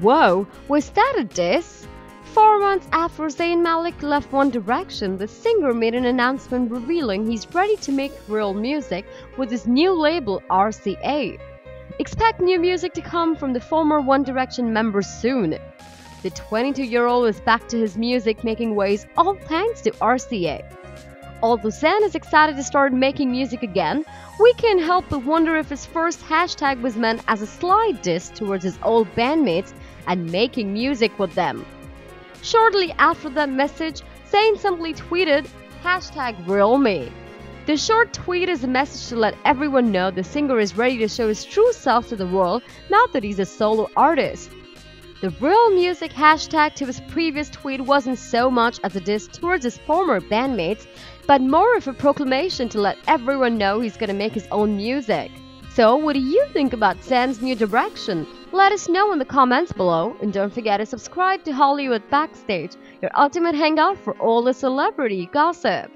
Whoa, was that a diss? Four months after Zayn Malik left One Direction, the singer made an announcement revealing he's ready to make real music with his new label RCA. Expect new music to come from the former One Direction member soon. The 22 year old is back to his music making ways all thanks to RCA. Although Zayn is excited to start making music again, we can't help but wonder if his first hashtag was meant as a slight diss towards his old bandmates and making music with them. Shortly after that message, Zayn simply tweeted, hashtag RealMe. The short tweet is a message to let everyone know the singer is ready to show his true self to the world now that he's a solo artist. The real music hashtag to his previous tweet wasn't so much as a diss towards his former bandmates, but more of a proclamation to let everyone know he's gonna make his own music. So, what do you think about Zayn's new direction? Let us know in the comments below, and don't forget to subscribe to Hollywood Backstage, your ultimate hangout for all the celebrity gossip.